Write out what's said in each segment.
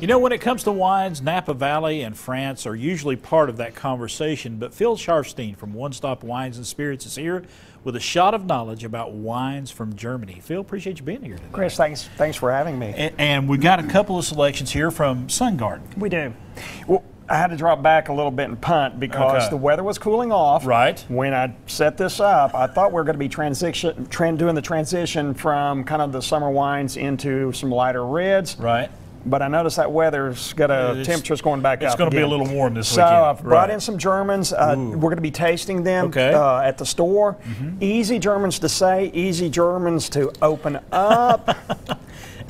You know, when it comes to wines, Napa Valley and France are usually part of that conversation, but Phil Scharfstein from One Stop Wines and Spirits is here with a shot of knowledge about wines from Germany. Phil, appreciate you being here today. Chris, thanks, thanks for having me. And, and we've got a couple of selections here from Sun Garden. We do. Well, I had to drop back a little bit and punt because Okay. the weather was cooling off. Right. When I set this up, I thought we were going to be transition, tran doing the transition from kind of the summer wines into some lighter reds. Right. But I noticed that weather's got a It's- temperature's going back it's up. It's gonna be a little warm this so weekend. I've brought Right. in some Germans. Uh, we're going to be tasting them Okay. Uh, at the store. Easy Germans to say, easy Germans to open up.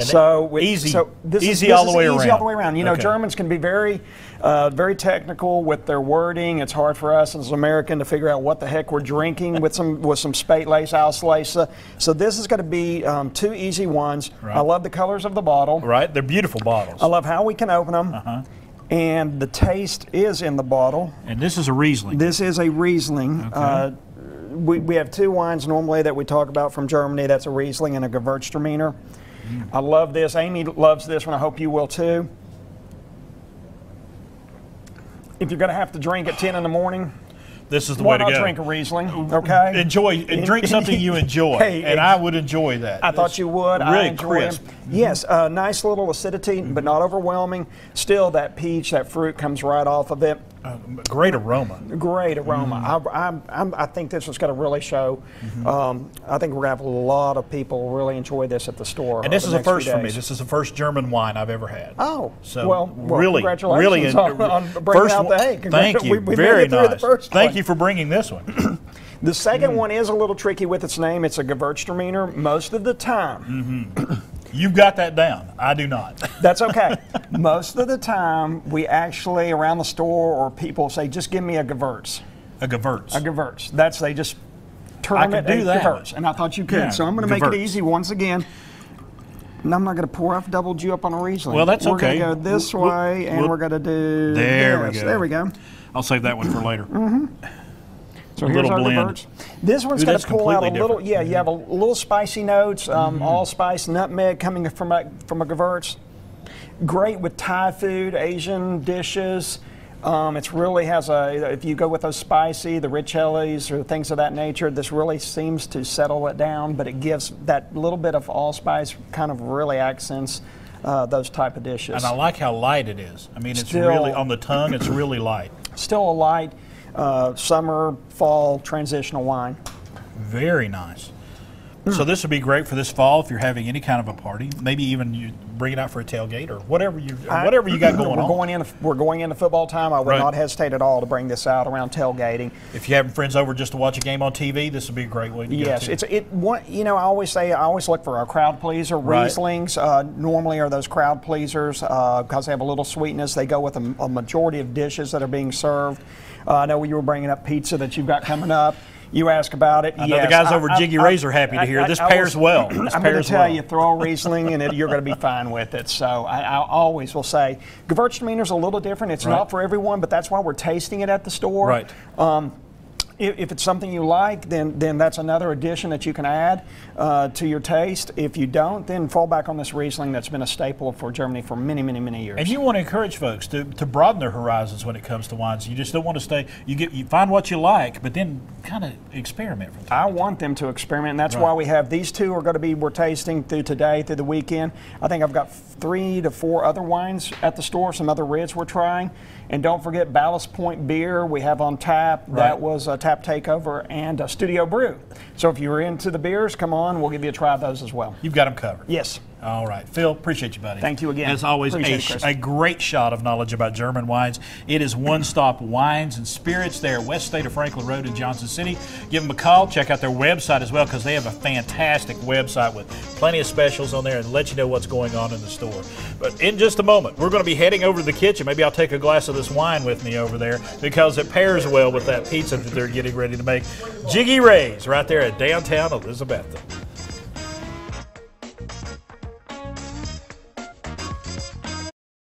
so we- easy- so this is, easy this all the way easy around. all the way around. You know, Okay. Germans can be very, uh, very technical with their wording. It's hard for us as an American to figure out what the heck we're drinking with some with some Spätlese, Auslese. So this is going to be um, two easy ones. Right. I love the colors of the bottle. Right. They're beautiful bottles. I love how we can open them. Uh-huh. And the taste is in the bottle. And this is a Riesling. This is a Riesling. Uh, we, we have two wines normally that we talk about from Germany. That's a Riesling and a Gewürztraminer. Mm. I love this. Amy loves this one. I hope you will too. If you're going to have to drink at 10 in the morning, this is the why way to not go. drink a Riesling? Okay. Enjoy drink something you enjoy, Hey, and I would enjoy that. I thought you would. I Really crisp. Mm-hmm. Yes, uh, nice little acidity, but not overwhelming. Still, that peach, that fruit comes right off of it. Uh, great aroma. Great aroma. Mm-hmm. I, I'm, I'm, think this is going to really show. Um, I think we're going to have a lot of people really enjoy this at the store. And this is the a first for me. This is the first German wine I've ever had. Oh, so well, well, really, congratulations really, on- on bringing first out the one- hay. Thank you, We- we very nice. Thank one. you for bringing this one. The second Mm. one is a little tricky with its name. It's a Gewürztraminer. Most of the time, You've got that down. I do not. That's okay. Most of the time, we actually around the store or people say, "Just give me a Gewürz." A Gewürz. A Gewürz. That's they just term I it could do that. Gewürz, and I thought you could. Yeah, so I'm going to make it easy once again. And I'm not going to pour. I've doubled you up on a Riesling. Well, that's we're okay. We're going to go this We'll- we'll- way, and we'll- we're going to do There we go. There we go. I'll save that one for later. mm-hmm. So A little blend. This one's going to pull out a little. different. Yeah, you have a little spicy notes, um, allspice, nutmeg coming from a from a Gewürz. Great with Thai food, Asian dishes. Um, it's really has a. If you go with those spicy, the red chilies or things of that nature, this really seems to settle it down. But it gives that little bit of allspice, kind of really accents uh, those type of dishes. And I like how light it is. I mean, it's Still- really on the tongue. It's really light. Still a light uh, summer, fall transitional wine. Very nice. So this would be great for this fall if you're having any kind of a party. Maybe even you bring it out for a tailgate or whatever you I- whatever you got going we're on. Going in, we're going into football time. I would Right. not hesitate at all to bring this out around tailgating. If you're having friends over just to watch a game on TV, this would be a great way to Yes, go. too. it's it. One, you know, I always say I always look for a crowd pleaser. Right. Rieslings uh, normally are those crowd pleasers because they have a little sweetness. They go with a, a majority of dishes that are being served. Uh, I know you were bringing up pizza that you've got coming up. You ask about it. I know the Yes, guys over at Jiggy Ray's are happy to hear. This pairs will- well. This I'm going to tell well. you, throw a Riesling and it, you're going to be fine with it. So I, I always will say, Gewürztraminer is a little different. It's Right. not for everyone, but that's why we're tasting it at the store. Right. Um, if, if it's something you like, then then that's another addition that you can add uh, to your taste. If you don't, then fall back on this Riesling that's been a staple for Germany for many, many, many years. And you want to encourage folks to, to broaden their horizons when it comes to wines. You just don't want to stay. You get you find what you like, but then kind of experiment from. I want them to experiment, and that's Right. why we have these two are going to be we're tasting through today, through the weekend. I think I've got three to four other wines at the store, some other reds we're trying. And don't forget Ballast Point beer we have on tap. Right. That was a tap takeover and a studio brew. So if you're into the beers, come on, we'll give you a try of those as well. You've got them covered. Yes. All right, Phil. Appreciate you, buddy. Thank you again. As always, a, a great shot of knowledge about German wines. It is One Stop Wines and Spirits there, West State of Franklin Road in Johnson City. Give them a call. Check out their website as well because they have a fantastic website with plenty of specials on there and let you know what's going on in the store. But in just a moment, we're going to be heading over to the kitchen. Maybe I'll take a glass of this wine with me over there because it pairs well with that pizza that they're getting ready to make. Jiggy Ray's right there at downtown Elizabethton.